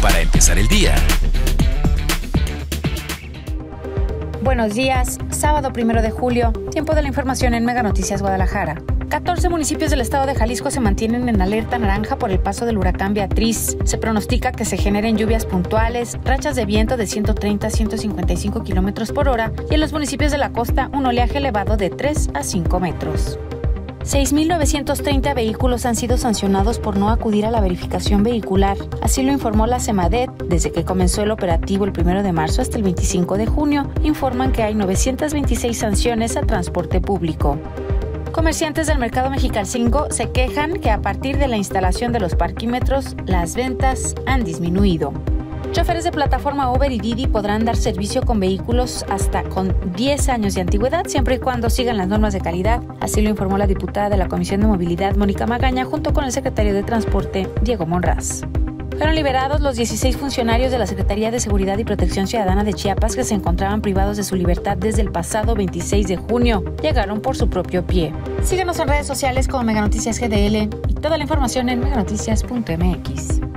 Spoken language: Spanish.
para empezar el día. Buenos días, sábado primero de julio, tiempo de la información en Mega Noticias Guadalajara. 14 municipios del estado de Jalisco se mantienen en alerta naranja por el paso del huracán Beatriz. Se pronostica que se generen lluvias puntuales, rachas de viento de 130 a 155 kilómetros por hora y en los municipios de la costa un oleaje elevado de 3 a 5 metros. 6.930 vehículos han sido sancionados por no acudir a la verificación vehicular. Así lo informó la SEMADET. Desde que comenzó el operativo el 1 de marzo hasta el 25 de junio, informan que hay 926 sanciones a transporte público. Comerciantes del mercado Mexicalcingo se quejan que a partir de la instalación de los parquímetros, las ventas han disminuido. Choferes de plataforma Uber y Didi podrán dar servicio con vehículos hasta con 10 años de antigüedad, siempre y cuando sigan las normas de calidad. Así lo informó la diputada de la Comisión de Movilidad, Mónica Magaña, junto con el secretario de Transporte, Diego Monraz. Fueron liberados los 16 funcionarios de la Secretaría de Seguridad y Protección Ciudadana de Chiapas que se encontraban privados de su libertad desde el pasado 26 de junio. Llegaron por su propio pie. Síguenos en redes sociales como Mega Noticias GDL y toda la información en meganoticias.mx.